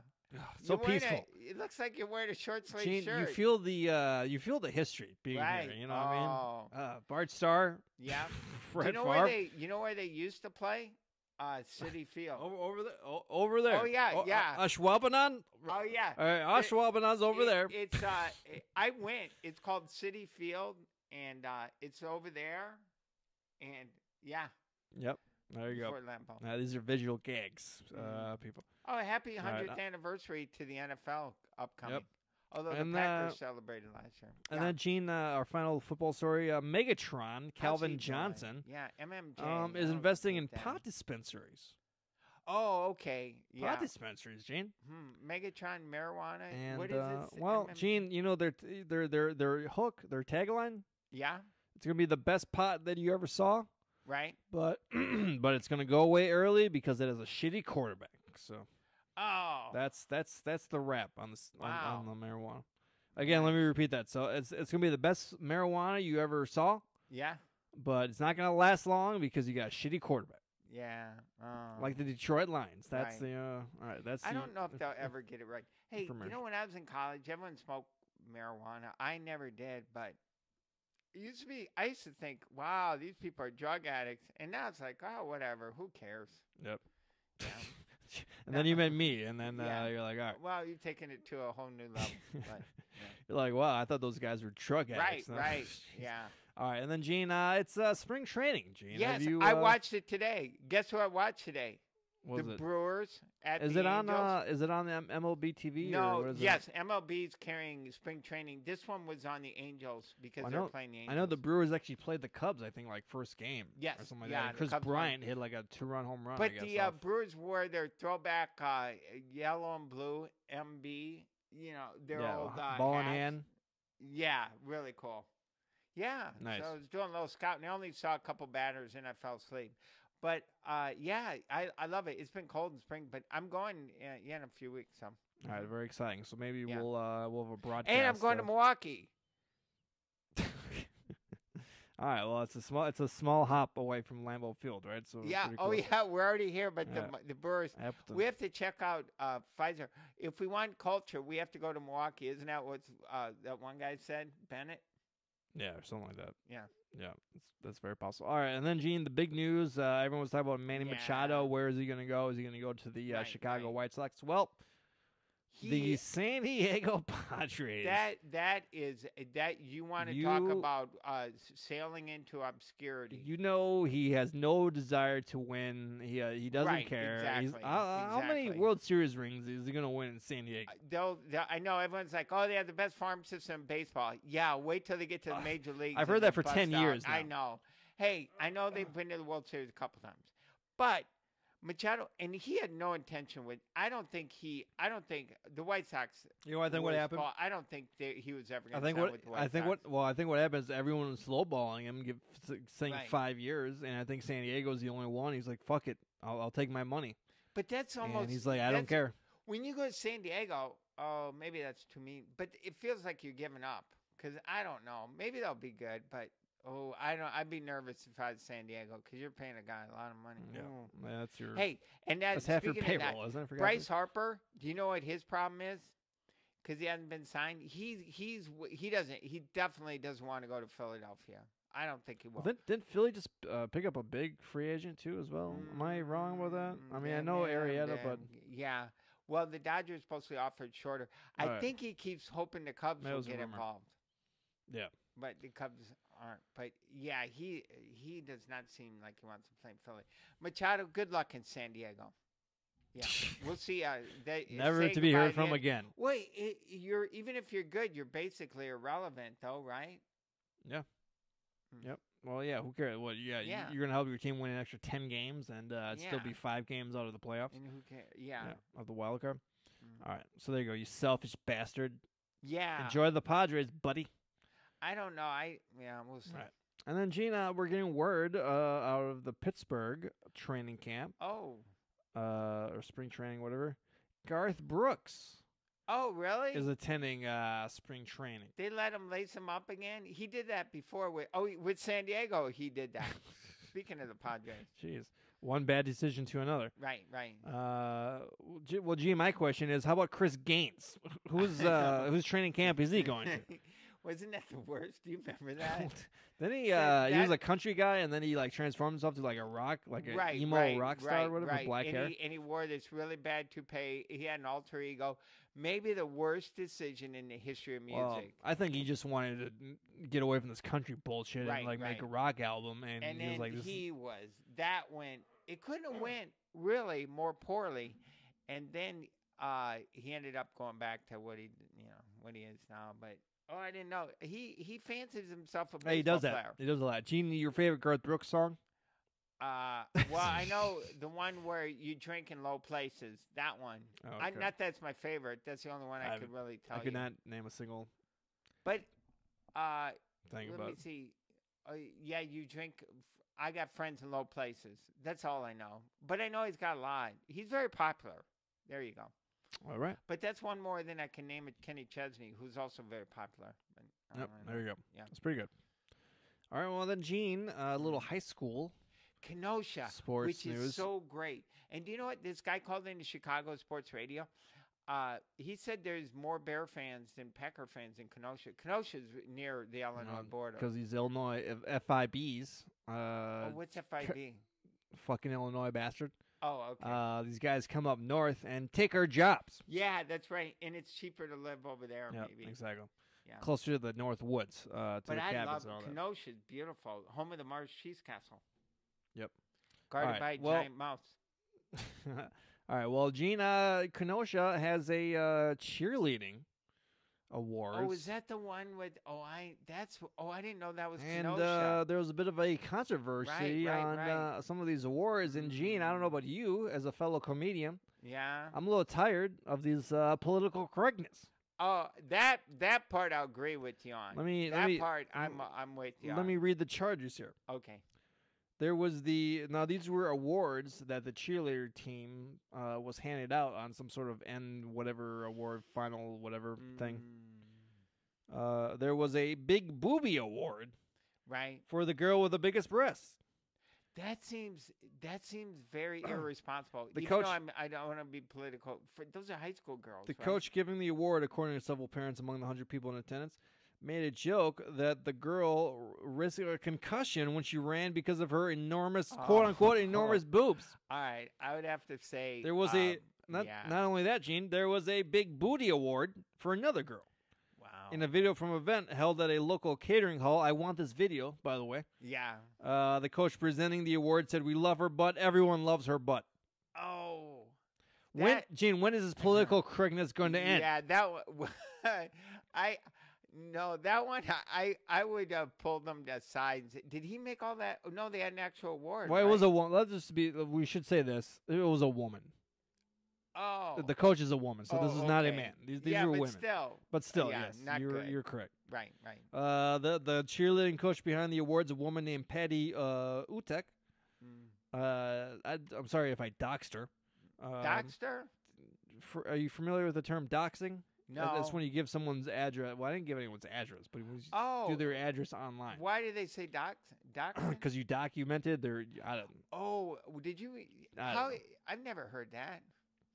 S2: So
S1: You're a-
S2: peaceful.
S1: it looks like you're wearing a short sleeve
S2: Gene,
S1: shirt.
S2: you feel the uh, you feel the history being
S1: right.
S2: here. You know what I mean?
S1: oh,
S2: Uh, Bart Starr,
S1: Yeah.
S2: Brett
S1: you know
S2: Favre.
S1: where they? You know where they used to play? Uh, City Field.
S2: over, over there, o- over there.
S1: Oh, yeah,
S2: uh,
S1: yeah.
S2: Ashwaubenon.
S1: Oh yeah. It-
S2: Ashwaubenon's over
S1: It-
S2: there.
S1: It's uh, it- I went. It's called City Field, and uh, it's over there, and yeah,
S2: Yep. There you go. Now these are visual gags, uh, people.
S1: Oh, happy hundredth
S2: uh,
S1: anniversary to the NFL upcoming. Although the Packers
S2: uh,
S1: celebrated last year.
S2: And
S1: Yeah.
S2: then Gene, uh, our final football story: uh, Megatron, Calvin? Johnson,
S1: Yeah, MMJ.
S2: um, is investing in pot dispensaries.
S1: Oh, okay. Yeah.
S2: Pot dispensaries, Gene.
S1: Hmm. Megatron marijuana.
S2: And
S1: what is
S2: uh,
S1: it?
S2: well,
S1: MM
S2: Gene, you know their their their their hook, their tagline.
S1: Yeah.
S2: It's gonna be the best pot that you ever saw,
S1: Right.
S2: but but it's gonna go away early because it has a shitty quarterback. So
S1: Oh.
S2: that's that's that's the wrap on this on,
S1: Wow.
S2: on the marijuana. Again, let me repeat that. So it's it's gonna be the best marijuana you ever saw,
S1: yeah.
S2: but it's not gonna last long because you got a shitty quarterback,
S1: Yeah. Oh.
S2: like the Detroit Lions. That's
S1: Right.
S2: the uh, all right. That's
S1: I
S2: the-
S1: don't know if they'll ever get it right. Hey, you know when I was in college, everyone smoked marijuana. I never did, but it used to be. I used to think, "Wow, these people are drug addicts," and now it's like, "Oh, whatever. Who cares?"
S2: Yep.
S1: Yeah.
S2: and then you met me, and then
S1: Yeah.
S2: uh, you're like, all right.
S1: Well, you've taken it to a whole new level. But,
S2: You're like, wow, I thought those guys were drug
S1: right,
S2: addicts. No.
S1: right, yeah.
S2: All right, and then Gene, uh, it's uh, spring training. Gene,
S1: Yes,
S2: you,
S1: I
S2: uh,
S1: watched it today. Guess who I watched today?
S2: Was
S1: the
S2: it?
S1: Brewers at
S2: Is
S1: the
S2: it on?
S1: Angels.
S2: Uh, is it on the MLB TV?
S1: no,
S2: is it?
S1: yes, MLB's carrying spring training. This one was on the Angels because
S2: I
S1: they're
S2: know-
S1: playing the Angels.
S2: I know the Brewers actually played the Cubs. I think like first game.
S1: Yes,
S2: Or something like
S1: yeah,
S2: that. Chris
S1: Cubs won.
S2: Bryant hit like a two-run home run.
S1: But
S2: guess,
S1: the uh, Brewers wore their throwback uh, yellow and blue MB. You know, their
S2: yeah,
S1: old uh,
S2: ball in hand.
S1: Yeah, really cool. Yeah,
S2: Nice.
S1: So I was doing a little scouting. I only saw a couple batters and I fell asleep. But uh, yeah, I, I love it. It's been cold in spring, but I'm going uh, yeah, in a few weeks. So.
S2: All right, very exciting. So maybe
S1: Yeah.
S2: we'll uh, we'll have a broadcast.
S1: And I'm going to
S2: uh,
S1: Milwaukee.
S2: All right. Well, it's a small it's a small hop away from Lambeau Field, right? So
S1: Yeah.
S2: pretty
S1: Oh yeah, we're already here. But
S2: Yeah.
S1: the the Brewers. We have to check out uh, Pfizer. If we want culture, we have to go to Milwaukee. Isn't that what uh, that one guy said, Bennett?
S2: Yeah, or something like that.
S1: Yeah.
S2: Yeah, that's, that's very possible. All right, and then Gene, the big news. Uh, everyone was talking about Manny
S1: Yeah.
S2: Machado. Where is he going to go? Is he going to go to the uh,
S1: Right,
S2: Chicago
S1: right.
S2: White Sox? Well, the San Diego Padres.
S1: that that is that you want to talk about uh, sailing into obscurity.
S2: you know he has no desire to win. He uh, he doesn't
S1: Right,
S2: care. He's-
S1: exactly,
S2: uh, How many. World Series rings is he going to win in San Diego?
S1: Uh, They'll, they'll- I know everyone's like, oh, they have the best farm system in baseball. Yeah, wait till they get to the
S2: Uh,
S1: major leagues.
S2: I've heard that for 10
S1: bust out.
S2: years
S1: I know. Hey, I know they've been to the World Series a couple times, but Machado, and he had no intention with. I don't think he. I don't think the White Sox.
S2: You know, I think what happened.
S1: ball- I don't think they, he was ever
S2: I
S1: going to
S2: think what
S1: with the White
S2: I think
S1: Sox.
S2: what well I think what happens is everyone was slowballing him, give, s- saying
S1: Right.
S2: five years, and I think San Diego's the only one. He's like, "Fuck it, I'll, I'll take my money,"
S1: But that's almost.
S2: and he's like, "I don't care."
S1: When you go to San Diego, oh, maybe that's too mean. But it feels like you're giving up because I don't know. Maybe they'll be good, but oh, I don't. I'd be nervous if I was San Diego because you're paying a guy a lot of money.
S2: Yeah,
S1: Ooh.
S2: that's your
S1: Hey, and that,
S2: that's half your
S1: speaking of that,
S2: payroll, isn't it? I forgot
S1: Bryce Harper. Do you know what his problem is? Because he hasn't been signed. He's he's he doesn't. He definitely doesn't want to go to Philadelphia. I don't think he will.
S2: Well, didn't, didn't Philly just uh, pick up a big free agent too as well? Am I wrong with that? I
S1: Mm,
S2: mean, I know
S1: yeah,
S2: Arrieta,
S1: yeah,
S2: but
S1: yeah. Well, the Dodgers supposed offered offer it shorter. I
S2: Right.
S1: think he keeps hoping the Cubs
S2: That
S1: will get
S2: rumor.
S1: involved.
S2: Yeah.
S1: But the Cubs aren't. But yeah, he he does not seem like he wants to play in Philly. Machado, good luck in San Diego. Yeah, we'll see. Uh, they
S2: never to be heard from
S1: then.
S2: again.
S1: Wait, i you're even if you're good, you're basically irrelevant, though, right? Yeah. Mm. Yep.
S2: Well, yeah, who cares? What? Yeah,
S1: Yeah.
S2: you're gonna help your team win an extra ten games and uh, it'd still be five games out of the playoffs.
S1: And who cares? Yeah,
S2: Yeah, of the wild card.
S1: Mhm.
S2: All right, so there you go. You selfish bastard.
S1: yeah.
S2: Enjoy the Padres, buddy.
S1: I don't know. I yeah, we'll see.
S2: Right. And then Gina, we're getting word uh, out of the Pittsburgh training camp.
S1: Oh,
S2: uh, or spring training, whatever. Garth Brooks
S1: Oh, really?
S2: is attending uh, spring training.
S1: they let him lace him up again. He did that before with oh with San Diego. He did that. Speaking of the Padres,
S2: Jeez, one bad decision to another.
S1: right, right.
S2: Uh, well, gee, my question is, how about Chris Gaines? Who's uh, whose training camp is he going to?
S1: Wasn't that the worst? Do you remember that?
S2: then he
S1: That-
S2: uh, he was a country guy, and then he like transformed himself to like a rock, like a
S1: right,
S2: emo
S1: right,
S2: rock star
S1: right,
S2: or whatever,
S1: right.
S2: black
S1: and
S2: hair.
S1: He, and he wore this really bad toupee. He had an alter ego. Maybe the worst decision in the history of music.
S2: Well, I think he just wanted to get away from this country bullshit and like make a rock album, and,
S1: and
S2: he was like, this is-
S1: he was that went. It couldn't have went really more poorly, and then uh, he ended up going back to what he you know what he is now. But oh, I didn't know he he fancies himself a baseball
S2: Hey, he does that.
S1: player.
S2: He does a lot. Gene, your favorite Garth Brooks song?
S1: Uh, well, I know the one where you drink in low places. That one.
S2: Oh,
S1: I,
S2: okay.
S1: not that's my favorite. That's the only one I,
S2: I-
S1: could really tell
S2: I could
S1: you.
S2: not name a single
S1: But uh,
S2: thing
S1: let
S2: about.
S1: me see. Uh, yeah, you drink. I got friends in low places. That's all I know. But I know he's got a lot. He's very popular. There you go.
S2: All right.
S1: But that's one more than I can name it. Kenny Chesney, who's also very popular. But I
S2: Yep. There you go.
S1: Yeah.
S2: That's pretty good. All right. Well, then, Gene, a little high school
S1: Kenosha,
S2: sports
S1: which
S2: news.
S1: is so great. And do you know what? This guy called into Chicago Sports Radio. Uh, he said there's more Bear fans than Pecker fans in Kenosha. Kenosha's near the Illinois border.
S2: because these Illinois FIBs, uh,
S1: oh, what's FIB?
S2: fucking Illinois bastard.
S1: Oh, okay.
S2: Uh, these guys come up north and take our jobs.
S1: yeah, that's right. And it's cheaper to live over there,
S2: Yep,
S1: maybe.
S2: exactly.
S1: Yeah.
S2: Closer to the north woods, uh, to
S1: But
S2: the
S1: I
S2: cabins
S1: love
S2: and all that.
S1: Kenosha's beautiful. Home of the Mars Cheese Castle.
S2: Yep.
S1: Guarded
S2: Alright,
S1: by a
S2: well-
S1: giant mouse.
S2: All right. Well, uh, Kenosha has a uh, cheerleading awards.
S1: Oh, is that the one with? Oh, I. That's. Oh, I didn't know that was
S2: and uh, there was a bit of a controversy
S1: right,
S2: on
S1: right.
S2: Uh, some of these awards. And Gene, I don't know about you, as a fellow comedian,
S1: yeah.
S2: I'm a little tired of these uh, political correctness.
S1: Oh, that that part I'll agree with you on.
S2: Let me-
S1: that
S2: let me-
S1: part I'm I'm with you.
S2: Let
S1: on.
S2: me read the charges here.
S1: Okay.
S2: There was the now these were awards that the cheerleader team uh, was handed out on some sort of end whatever award final whatever thing.
S1: Mm,
S2: Uh, there was a big booby award
S1: right.
S2: for the girl with the biggest breasts.
S1: That seems that seems very irresponsible.
S2: The
S1: Even
S2: coach-
S1: though I'm, I don't want to be political. For, those are high school girls.
S2: The
S1: right?
S2: coach giving the award, according to several parents among the hundred people in attendance, made a joke that the girl risked a concussion when she ran because of her enormous, quote unquote,
S1: Oh.
S2: enormous boobs.
S1: All right, I would have to say
S2: There was a
S1: um,
S2: not
S1: yeah.
S2: not only that, Gene. There was a big booty award for another girl.
S1: wow.
S2: in a video from an event held at a local catering hall. I want this video, by the way.
S1: yeah.
S2: Uh, the coach presenting the award said, "We love her butt. Everyone loves her butt."
S1: Oh.
S2: when, Gene, when is this political correctness going to end?
S1: Yeah, that one. I no, that one. I I would have pulled them aside. and say- Did he make all that? oh, No, they had an actual award.
S2: Well, it was
S1: right?
S2: a woman. Let's just be. We should say this. It was a woman.
S1: oh.
S2: The coach is a woman, so this
S1: Oh,
S2: is not a man. These, these
S1: yeah,
S2: are
S1: but
S2: women.
S1: still,
S2: but still,
S1: yeah,
S2: yes,
S1: not
S2: you're
S1: good.
S2: you're correct.
S1: right, right.
S2: Uh, the the cheerleading coach behind the awards, a woman named Patty uh, Utek.
S1: Mm.
S2: Uh, I, I'm sorry if I doxed her. Um,
S1: Doxter?
S2: for, are you familiar with the term doxing?
S1: No.
S2: That's when you give someone's address. Well, I didn't give anyone's address, but it was
S1: oh,
S2: do their address online.
S1: why do they say doc? Doc?
S2: Because you documented their. I don't.
S1: oh, did you?
S2: I
S1: How? I've never heard that.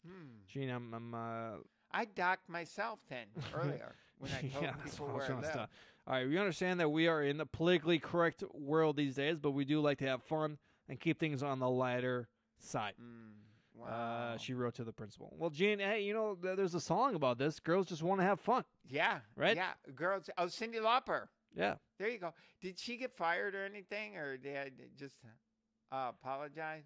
S1: Hmm.
S2: Gene, I'm. I'm uh,
S1: I docked myself then earlier when I told
S2: yeah, that's
S1: people
S2: what I was
S1: where I live.
S2: All right, we understand that we are in the politically correct world these days, but we do like to have fun and keep things on the lighter side.
S1: Mm, wow.
S2: Uh, she wrote to the principal. Well, Gene, hey, you know, th- there's a song about this. Girls just want to have fun.
S1: yeah.
S2: right?
S1: Yeah. Girls. Oh, Cyndi Lauper.
S2: Yeah.
S1: There you go. Did she get fired or anything, or did I just uh, apologize?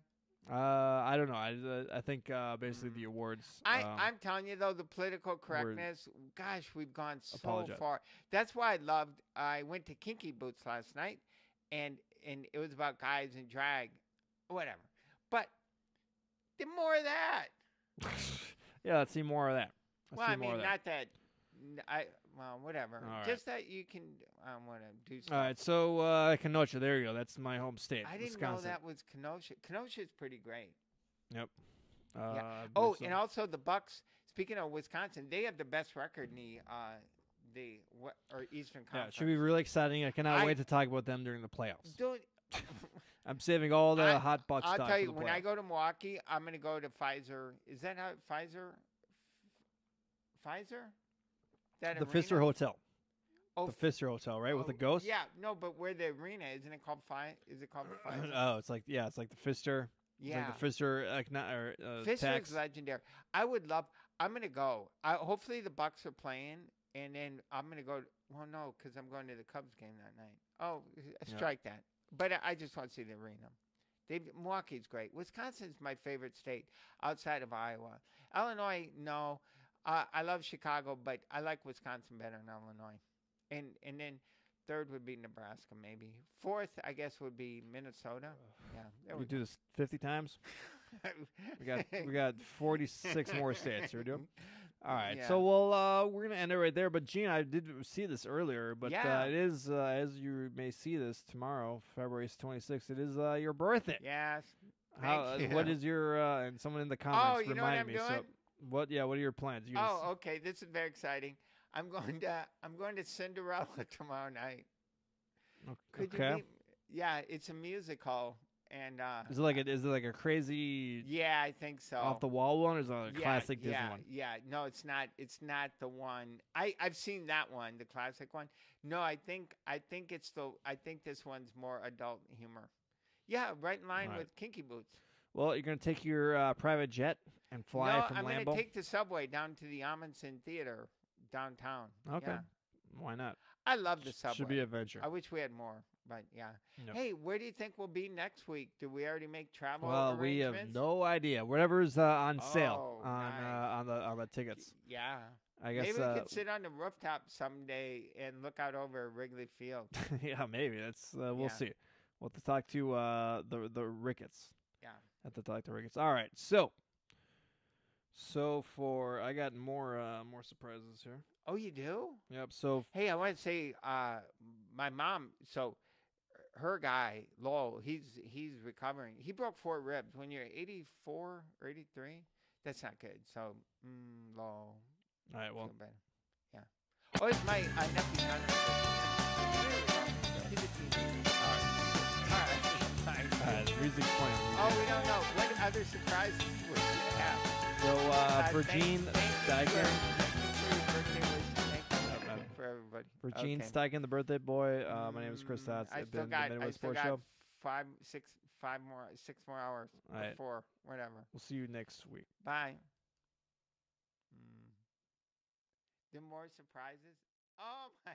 S2: Uh, I don't know. I, uh, I think uh, basically the awards.
S1: I,
S2: um,
S1: I'm telling you though, the political correctness. Gosh, we've gone so
S2: Apologize.
S1: far. That's why I loved. I went to Kinky Boots last night, and and it was about guys in drag, whatever. But the more of that.
S2: yeah, let's see more of that. Let's
S1: well,
S2: see
S1: I
S2: more
S1: mean,
S2: of that.
S1: not that. I well, whatever.
S2: Right.
S1: Just that you can. I want to do stuff.
S2: All right, so uh, Kenosha, there you go. That's my home state.
S1: I didn't
S2: Wisconsin.
S1: know that was Kenosha. Kenosha is pretty great.
S2: Uh, I
S1: Oh, and also the Bucks. Speaking of Wisconsin, they have the best record in the uh, the what or Eastern
S2: yeah,
S1: Conference.
S2: it should be really exciting. I cannot
S1: I-
S2: wait to talk about them during the playoffs.
S1: Don't,
S2: I'm saving all the
S1: I-
S2: hot bucks.
S1: I'll tell you, when I go to Milwaukee, I'm going to go to Pfizer. Is that how Pfizer? Pfizer? That
S2: the
S1: arena?
S2: Pfister Hotel,
S1: Oh,
S2: the Pfister Hotel, right, with the
S1: oh,
S2: ghost.
S1: Yeah, no, but where the arena isn't it called Pfi? Is it called Pfizer?
S2: oh, it's like yeah, it's like the Pfister.
S1: Yeah,
S2: like the Pfister like not or uh,
S1: Pfister's
S2: tax.
S1: legendary. I would love. I'm gonna go. I hopefully the Bucks are playing, and then I'm gonna go. Well, no, because I'm going to the Cubs game that night. Oh,
S2: Yeah.
S1: strike that. But I, just want to see the arena. They, Milwaukee's great. Wisconsin's my favorite state outside of Iowa. Illinois, no. Uh, I love Chicago, but I like Wisconsin better than Illinois. And and then third would be Nebraska, maybe. Fourth, I guess, would be Minnesota. Yeah,
S2: we
S1: we
S2: do this 50 times. We got we got 46 more states. Here we do. All right,
S1: Yeah.
S2: so well, uh, we're gonna end it right there. But Gene, I did see this earlier, but
S1: Yeah.
S2: uh, it is uh, as you may see this tomorrow, February 26th. It is uh, your birthday.
S1: Yes.
S2: How?
S1: thank
S2: uh, What
S1: you.
S2: is your? Uh, and someone in the comments
S1: Oh, you know what I'm
S2: me.
S1: doing?
S2: So, what? Yeah. What are your plans? You
S1: Oh, okay. This is very exciting. I'm going to I'm going to Cinderella tomorrow night.
S2: okay.
S1: Be, yeah, it's a musical, and uh,
S2: Is it like a, is it like a crazy
S1: yeah, I think so.
S2: off the wall one, or is it a
S1: yeah,
S2: classic
S1: yeah,
S2: Disney one?
S1: Yeah, no, it's not. It's not the one. I I've seen that one, the classic one. No, I think I think it's the. I think this one's more adult humor. Yeah, right in line
S2: Right.
S1: with Kinky Boots.
S2: Well, you're gonna take your uh, private jet and fly
S1: no,
S2: from
S1: I'm
S2: Lambeau.
S1: gonna take the subway down to the Amundsen Theater downtown.
S2: okay.
S1: Yeah.
S2: Why not?
S1: I love the subway.
S2: Should be a venture.
S1: I wish we had more, but yeah. Hey, where do you think we'll be next week? Do we already make travel
S2: Well, we have no idea. Whatever's uh, on sale
S1: Oh,
S2: on
S1: nice.
S2: uh, on the on the tickets.
S1: Yeah.
S2: I guess.
S1: Maybe we
S2: uh,
S1: could sit on the rooftop someday and look out over Wrigley Field.
S2: yeah, maybe that's uh, we'll
S1: Yeah.
S2: see. We'll have to talk to uh, the the Ricketts.
S1: Yeah.
S2: Have to talk to Ricketts. All right, so so for I got more uh, more surprises here.
S1: Oh, you do?
S2: Yep. So
S1: Hey, I want to say, uh, my mom. So, her guy Lowell, he's he's recovering. He broke four ribs when you're 84 or 83. That's not good. So, mm, Lowell,
S2: all right, well.
S1: Yeah. Oh, it's my uh, nephew Hunter. He's a teenager. All right.
S2: uh, music's playing.
S1: Oh, we don't know. What other surprises would you have?
S2: So uh, for
S1: thank-
S2: Gene
S1: everybody.
S2: for Gene
S1: Okay.
S2: Steichen, the birthday boy. Uh, my name is Chris
S1: Mm,
S2: Staats.
S1: I
S2: I've
S1: still
S2: been
S1: got,
S2: the
S1: I
S2: Midwest
S1: still
S2: Sports
S1: got
S2: Show.
S1: five, six, five more, six more hours, or
S2: Alright.
S1: four, whatever.
S2: We'll see you next week.
S1: Bye. Mm. The more surprises. Oh my.